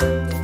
Bye.